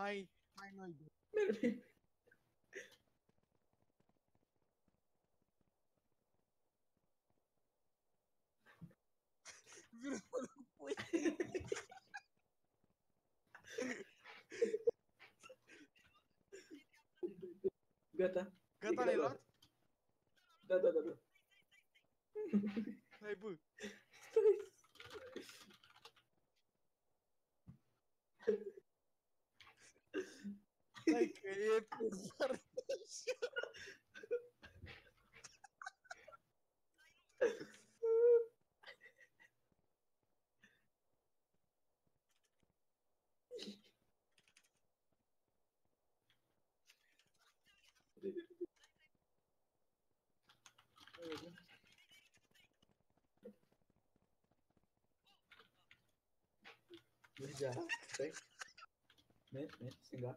Hai, hai noi doi. Merge. Vreau înapoi. Gata. Gata, l-ai luat? Da, da, da, da. Hai, bă. Hai că e foarte așa. Mergea. Stai. Mergi, mergi, stânga.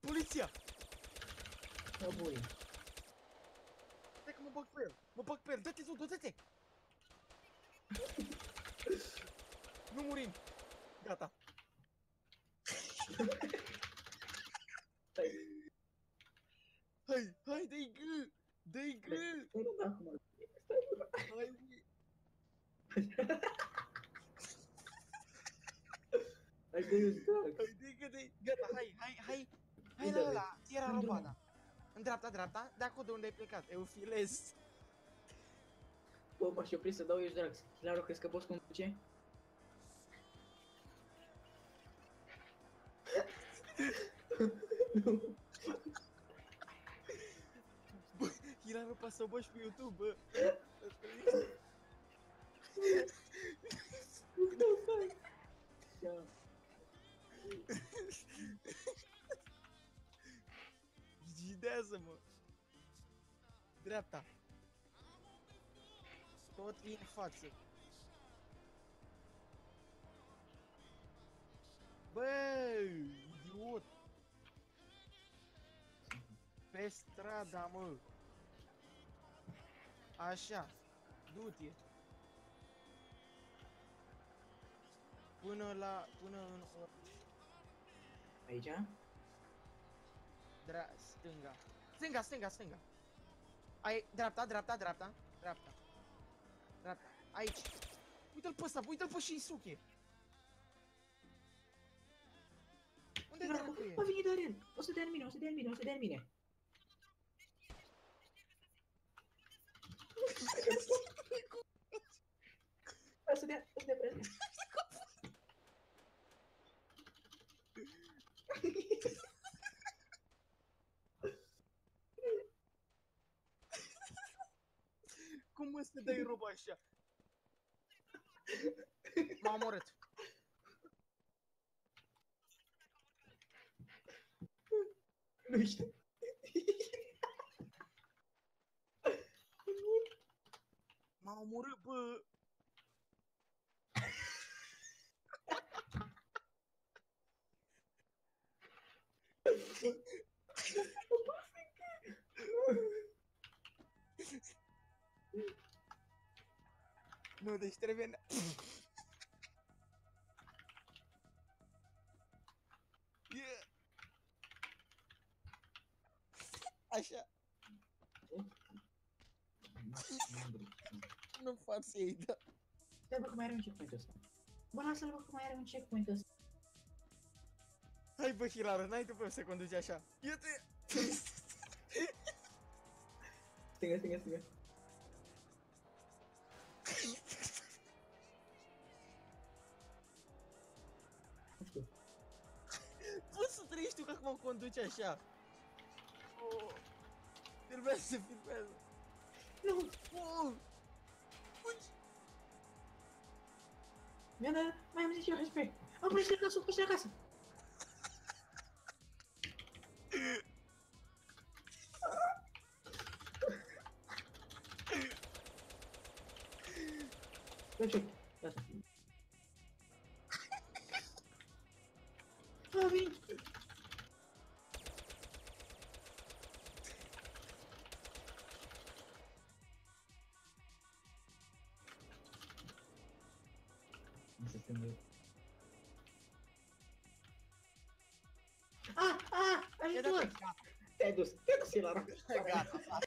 Poliția! Da, boi. Stai că mă bag pe el. Mă bag pe el. Dă-te tu, dă-te! Nu murim. Gata. Stai. Hai, hai, dă-i G! Dă-i G! Stai, nu, da, acum. Stai, nu, da. Hai, bă. Hai, dă-i drag. Hai, dă-i G, dă-i. Gata, hai, hai, hai. Hai Unde la vrei? ăla, Tierra Unde Robada. În dreapta, dreapta, de acolo de unde ai plecat. Eu filez. Bă, m-aș opri să dau ești drag. Hilaro, crezi că poți conduce? Nu. Hilar, poate să o bagi pe YouTube, bă. Nu fac. Ia. Gidează, mă. Dreapta. Tot în față. Bă, idiot. Pe strada, mă. Așa. Du-te. Până la... Până în... Aici? Dra stânga. Stânga, stânga, stânga. Ai, dreapta, dreapta, dreapta, dreapta. Dreapta. Aici. Uite-l pe ăsta, uite-l pe Shinsuke. Unde dracu e? A venit Dorian! O să dea în mine, o să dea în mine, o să dea în mine! O să dea, o să dea pe Cum mă să dai roba așa? M-a omorât. Nu știu. M-a omorât, bă. Nu, deci trebuie... ne- Yeah. Așa, nu fac să iei, da. Stai bă că mai are un checkpoint ăsta. Bă, lasă-l bă că mai are un checkpoint ăsta. Hai bă, Hilară, n-ai tu pe să conduci așa. Ia-te! Stânga, stânga, stânga. Nu mă conduci é așa? Oh. Filmează, filmează! não Oh. Fugi! Nena, mai am zis eu, HP! a plecat acasă, am plecat acasă! Perfect, gata. Ah, vem! Te-ai dus, Hilaru. Gata, s-a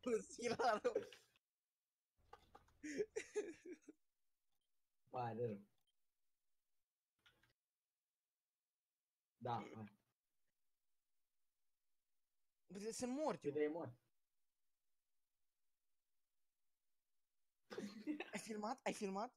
dus, Hilaru. Pare rău. Da, hai. Bă, Sunt mort eu. Cât de mort. Ai filmat? Ai filmat?